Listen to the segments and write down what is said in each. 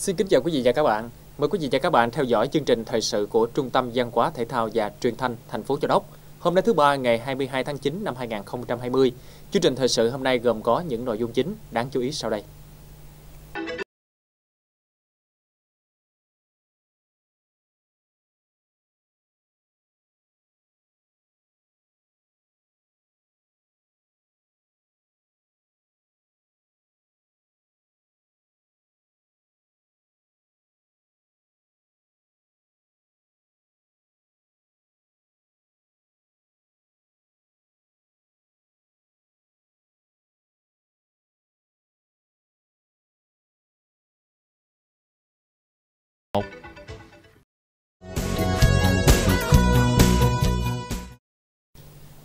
Xin kính chào quý vị và các bạn. Mời quý vị và các bạn theo dõi chương trình thời sự của Trung tâm Văn hóa, Thể thao và Truyền thanh thành phố Châu Đốc. Hôm nay thứ ba, ngày 22 tháng 9 năm 2020. Chương trình thời sự hôm nay gồm có những nội dung chính đáng chú ý sau đây.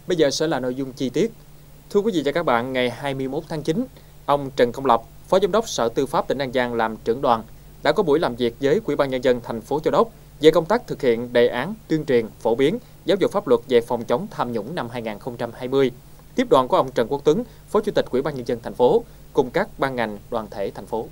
Bây giờ sẽ là nội dung chi tiết. Thưa quý vị và các bạn, ngày 21 tháng 9, ông Trần Công Lập, Phó Giám đốc Sở Tư pháp tỉnh An Giang làm trưởng đoàn, đã có buổi làm việc với Ủy ban nhân dân thành phố Châu Đốc về công tác thực hiện đề án tuyên truyền, phổ biến giáo dục pháp luật về phòng chống tham nhũng năm 2020. Tiếp đoàn của ông Trần Quốc Tuấn, Phó Chủ tịch Ủy ban nhân dân thành phố cùng các ban ngành đoàn thể thành phố.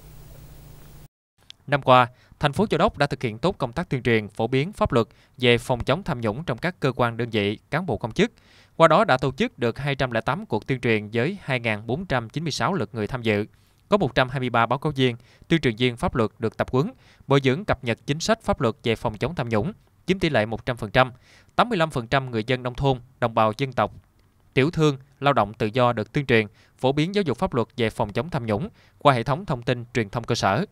Năm qua, thành phố Châu Đốc đã thực hiện tốt công tác tuyên truyền, phổ biến pháp luật về phòng chống tham nhũng trong các cơ quan đơn vị, cán bộ công chức. Qua đó đã tổ chức được 208 cuộc tuyên truyền với 2.496 lượt người tham dự. Có 123 báo cáo viên, tuyên truyền viên pháp luật được tập huấn, bồi dưỡng cập nhật chính sách pháp luật về phòng chống tham nhũng, chiếm tỷ lệ 100%. 85% người dân nông thôn, đồng bào dân tộc, tiểu thương, lao động tự do được tuyên truyền, phổ biến giáo dục pháp luật về phòng chống tham nhũng qua hệ thống thông tin truyền thông cơ sở.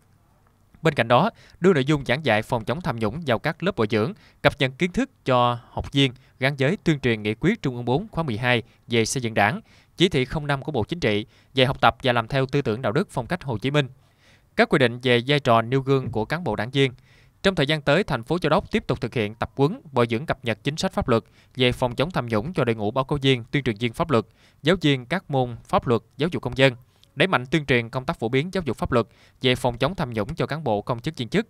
Bên cạnh đó, đưa nội dung giảng dạy phòng chống tham nhũng vào các lớp bồi dưỡng, cập nhật kiến thức cho học viên gắn với tuyên truyền nghị quyết Trung ương 4 khóa 12 về xây dựng Đảng, chỉ thị 05 của Bộ Chính trị về học tập và làm theo tư tưởng đạo đức phong cách Hồ Chí Minh. Các quy định về vai trò nêu gương của cán bộ đảng viên. Trong thời gian tới, thành phố Châu Đốc tiếp tục thực hiện tập huấn, bồi dưỡng cập nhật chính sách pháp luật về phòng chống tham nhũng cho đội ngũ báo cáo viên, tuyên truyền viên pháp luật, giáo viên các môn pháp luật, giáo dục công dân đẩy mạnh tuyên truyền công tác phổ biến giáo dục pháp luật về phòng chống tham nhũng cho cán bộ công chức viên chức,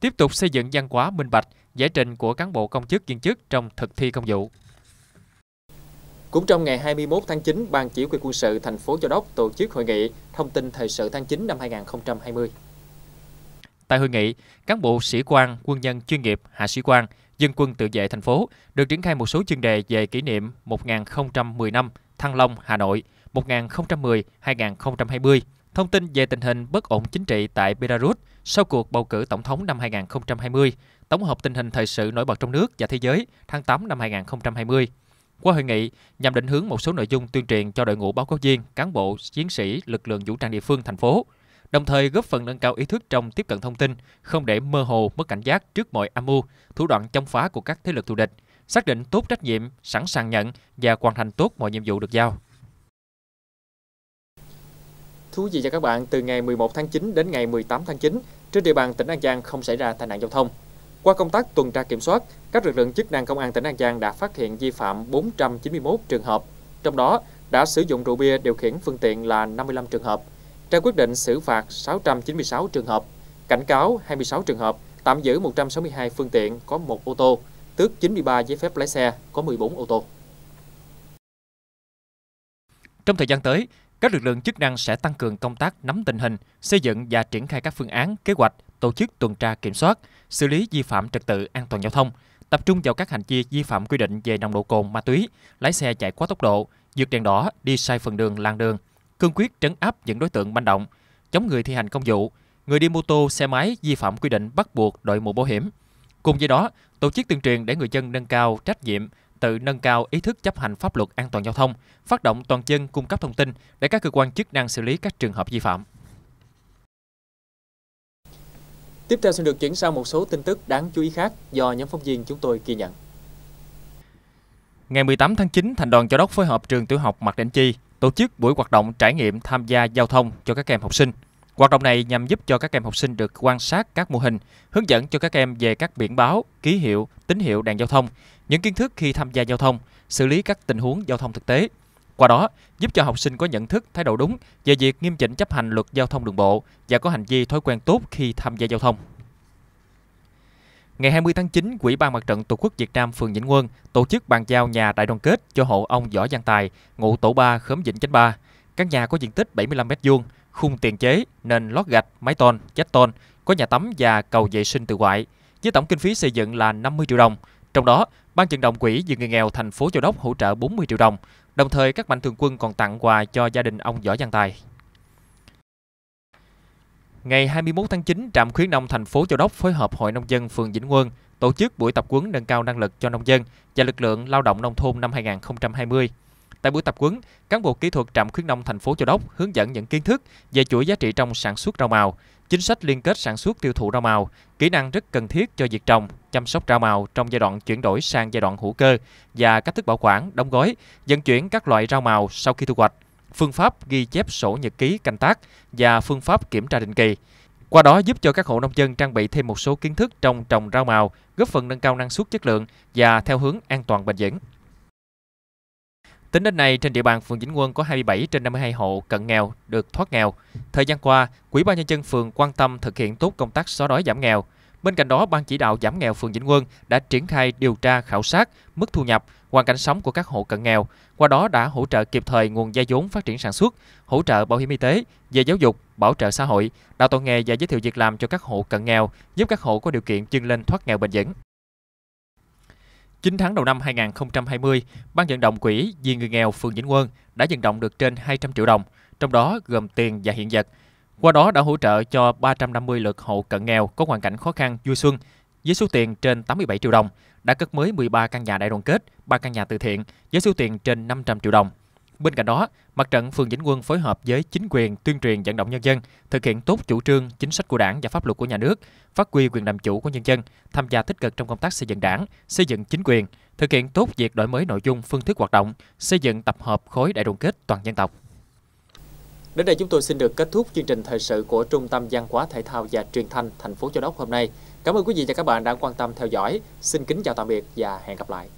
tiếp tục xây dựng văn hóa minh bạch, giải trình của cán bộ công chức viên chức trong thực thi công vụ. Cũng trong ngày 21 tháng 9, Ban Chỉ huy quân sự thành phố Châu Đốc tổ chức hội nghị thông tin thời sự tháng 9 năm 2020. Tại hội nghị, cán bộ sĩ quan, quân nhân chuyên nghiệp, hạ sĩ quan, dân quân tự vệ thành phố được triển khai một số chuyên đề về kỷ niệm 1010 năm Thăng Long, Hà Nội, 2010-2020, thông tin về tình hình bất ổn chính trị tại Belarus sau cuộc bầu cử tổng thống năm 2020, tổng hợp tình hình thời sự nổi bật trong nước và thế giới tháng 8 năm 2020. Qua hội nghị, nhằm định hướng một số nội dung tuyên truyền cho đội ngũ báo cáo viên, cán bộ, chiến sĩ, lực lượng vũ trang địa phương thành phố, đồng thời góp phần nâng cao ý thức trong tiếp cận thông tin, không để mơ hồ, mất cảnh giác trước mọi âm mưu, thủ đoạn chống phá của các thế lực thù địch, xác định tốt trách nhiệm, sẵn sàng nhận và hoàn thành tốt mọi nhiệm vụ được giao. Thú vị cho các bạn, từ ngày 11 tháng 9 đến ngày 18 tháng 9, trên địa bàn tỉnh An Giang không xảy ra tai nạn giao thông. Qua công tác tuần tra kiểm soát, các lực lượng chức năng công an tỉnh An Giang đã phát hiện vi phạm 491 trường hợp, trong đó đã sử dụng rượu bia điều khiển phương tiện là 55 trường hợp, ra quyết định xử phạt 696 trường hợp, cảnh cáo 26 trường hợp, tạm giữ 162 phương tiện có một ô tô, tước 93 giấy phép lái xe có 14 ô tô. Trong thời gian tới, các lực lượng chức năng sẽ tăng cường công tác nắm tình hình, xây dựng và triển khai các phương án, kế hoạch, tổ chức tuần tra kiểm soát, xử lý vi phạm trật tự an toàn giao thông, tập trung vào các hành vi vi phạm quy định về nồng độ cồn, ma túy, lái xe chạy quá tốc độ, vượt đèn đỏ, đi sai phần đường, làn đường, cương quyết trấn áp những đối tượng manh động, chống người thi hành công vụ, người đi mô tô, xe máy vi phạm quy định bắt buộc đội mũ bảo hiểm. Cùng với đó, tổ chức tuyên truyền để người dân nâng cao trách nhiệm, tự nâng cao ý thức chấp hành pháp luật an toàn giao thông, phát động toàn dân cung cấp thông tin để các cơ quan chức năng xử lý các trường hợp vi phạm. Tiếp theo xin được chuyển sang một số tin tức đáng chú ý khác do nhóm phóng viên chúng tôi ghi nhận. Ngày 18 tháng 9, Thành đoàn Châu Đốc phối hợp trường tiểu học Mạc Định Chi tổ chức buổi hoạt động trải nghiệm tham gia giao thông cho các em học sinh. Hoạt động này nhằm giúp cho các em học sinh được quan sát các mô hình, hướng dẫn cho các em về các biển báo, ký hiệu, tín hiệu đèn giao thông, những kiến thức khi tham gia giao thông, xử lý các tình huống giao thông thực tế. Qua đó, giúp cho học sinh có nhận thức, thái độ đúng về việc nghiêm chỉnh chấp hành luật giao thông đường bộ và có hành vi thói quen tốt khi tham gia giao thông. Ngày 20 tháng 9, Quỹ ban Mặt trận Tổ quốc Việt Nam phường Vĩnh Quân tổ chức bàn giao nhà đại đoàn kết cho hộ ông Võ Văn Tài, ngụ tổ 3, khóm Vĩnh Chánh 3. Căn nhà có diện tích 75 m2, khung tiền chế, nền lót gạch, mái tôn, chách tôn, có nhà tắm và cầu vệ sinh tự ngoại, với tổng kinh phí xây dựng là 50 triệu đồng. Trong đó, Ban vận động quỹ vì người nghèo thành phố Châu Đốc hỗ trợ 40 triệu đồng. Đồng thời, các mạnh thường quân còn tặng quà cho gia đình ông Võ Văn Tài. Ngày 21 tháng 9, trạm khuyến nông thành phố Châu Đốc phối hợp Hội nông dân phường Vĩnh Quân tổ chức buổi tập huấn nâng cao năng lực cho nông dân và lực lượng lao động nông thôn năm 2020. Tại buổi tập huấn, cán bộ kỹ thuật trạm khuyến nông thành phố Châu Đốc hướng dẫn những kiến thức về chuỗi giá trị trong sản xuất rau màu, chính sách liên kết sản xuất tiêu thụ rau màu, kỹ năng rất cần thiết cho việc trồng, chăm sóc rau màu trong giai đoạn chuyển đổi sang giai đoạn hữu cơ và cách thức bảo quản, đóng gói, vận chuyển các loại rau màu sau khi thu hoạch, phương pháp ghi chép sổ nhật ký canh tác và phương pháp kiểm tra định kỳ. Qua đó giúp cho các hộ nông dân trang bị thêm một số kiến thức trong trồng rau màu, góp phần nâng cao năng suất chất lượng và theo hướng an toàn bền vững. Tính đến nay, trên địa bàn phường Vĩnh Quân có 27 trên 52 hộ cận nghèo được thoát nghèo. Thời gian qua, Quỹ ban nhân dân phường quan tâm thực hiện tốt công tác xóa đói giảm nghèo. Bên cạnh đó, ban chỉ đạo giảm nghèo phường Vĩnh Quân đã triển khai điều tra khảo sát mức thu nhập, hoàn cảnh sống của các hộ cận nghèo. Qua đó đã hỗ trợ kịp thời nguồn gia vốn phát triển sản xuất, hỗ trợ bảo hiểm y tế, về giáo dục, bảo trợ xã hội, đào tạo nghề và giới thiệu việc làm cho các hộ cận nghèo, giúp các hộ có điều kiện vươn lên thoát nghèo bền vững. 9 tháng đầu năm 2020, Ban vận động quỹ vì người nghèo phường Vĩnh Quân đã vận động được trên 200 triệu đồng, trong đó gồm tiền và hiện vật. Qua đó đã hỗ trợ cho 350 lượt hộ cận nghèo có hoàn cảnh khó khăn vui xuân với số tiền trên 87 triệu đồng, đã cất mới 13 căn nhà đại đoàn kết, 3 căn nhà từ thiện với số tiền trên 500 triệu đồng. Bên cạnh đó, Mặt trận phường Vĩnh Quân phối hợp với chính quyền tuyên truyền vận động nhân dân thực hiện tốt chủ trương, chính sách của Đảng và pháp luật của nhà nước, phát huy quyền làm chủ của nhân dân, tham gia tích cực trong công tác xây dựng Đảng, xây dựng chính quyền, thực hiện tốt việc đổi mới nội dung, phương thức hoạt động, xây dựng tập hợp khối đại đoàn kết toàn dân tộc. Đến đây chúng tôi xin được kết thúc chương trình thời sự của Trung tâm Văn hóa Thể thao và Truyền thanh thành phố Châu Đốc hôm nay. Cảm ơn quý vị và các bạn đã quan tâm theo dõi. Xin kính chào tạm biệt và hẹn gặp lại.